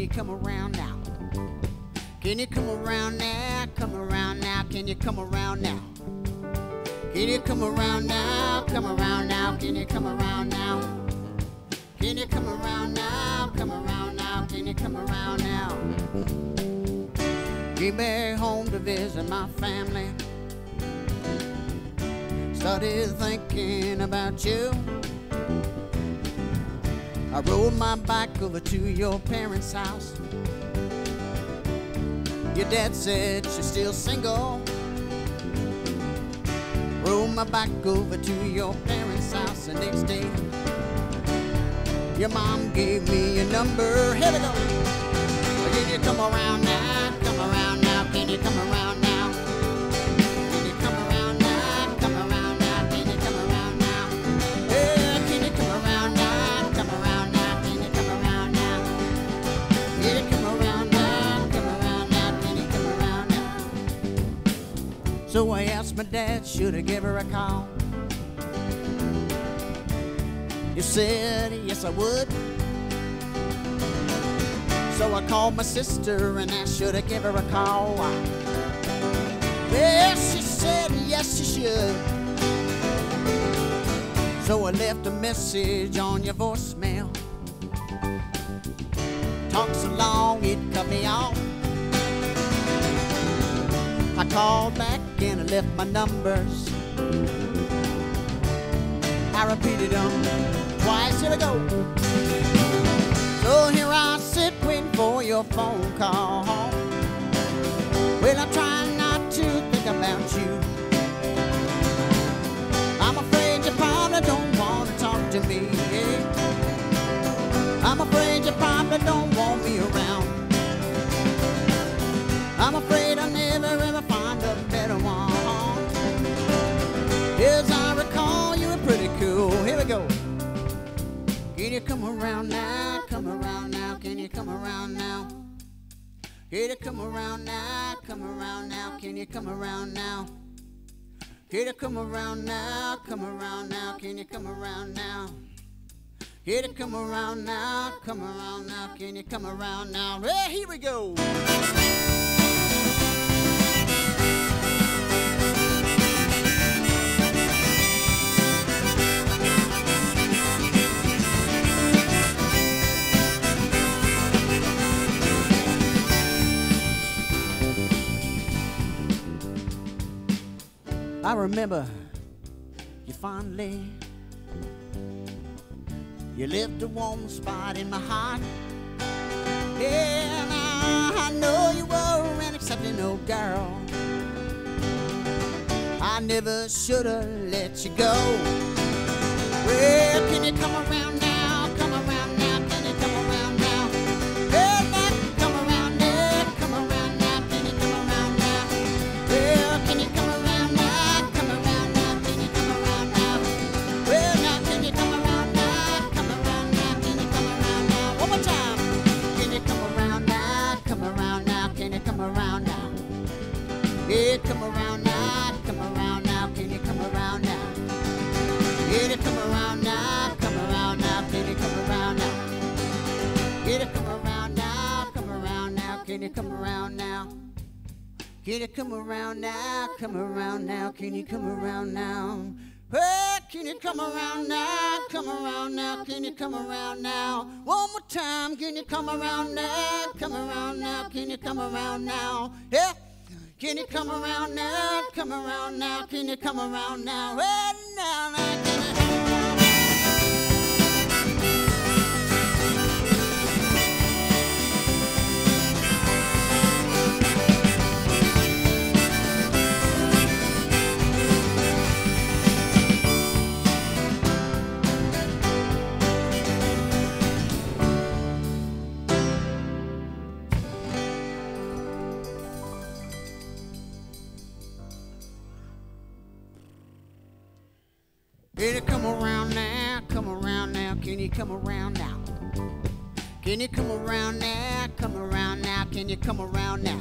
you come around now? Can you come around now? Come around now. Can you come around now? Can you come around now? Come around now. Can you come around now? Can you come around now? Come around now. Can you come around now? Came back home to visit my family. Started thinking about you. I rode my bike over to your parents' house. Your dad said she's still single. Rode my bike over to your parents' house the next day. Your mom gave me a number. Here we go. Can you come around now? Come around now. Can you come around So I asked my dad, should I give her a call? You said, yes, I would. So I called my sister and asked, should I give her a call? Well, she said, yes, you should. So I left a message on your voicemail. Talked so long, it cut me off. I called back I left my numbers. I repeated them twice. Here we go. So here I sit waiting for your phone call. Well, I'm trying not to think about you. I'm afraid you probably don't want to talk to me. Cool. Here we go. Can you come around now? Come around now. Can you come around now? Can you come around now? Come around now. Can you come around now? Can you come around now? Come around now. Can you come around now? Can you come around now? Come around now. Can you come around now? Hey, here we go. I remember you fondly. you left a warm spot in my heart. Yeah, I know you were an accepting old girl. I never should have let you go. Well, can you come around Yeah, come around now. Come around now. Can you come around now? Yeah, come around now. Come around now. Can you come around now? Yeah, come around now. Come around now. Can you come around now? Can you come around now? Come around now. Can you come around now? Hey, can you come around now? Come around now. Can you come around now? One more time. Can you come around now? Come around now. Can you come around now? Yeah. Can you come around now? Come around now. Can you come around now? Hey, now, now, can Can you come around now? Come around now. Can you come around now? Can you come around now? Come around now. Can you come around now?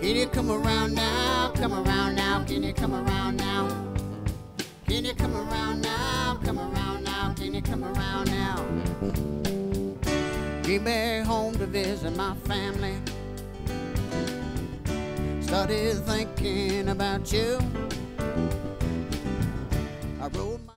Can you come around now? Come around now. Can you come around now? Can you come around now? Come around now. Can you come around now? Came back home to visit my family. Started thinking about you. I rode my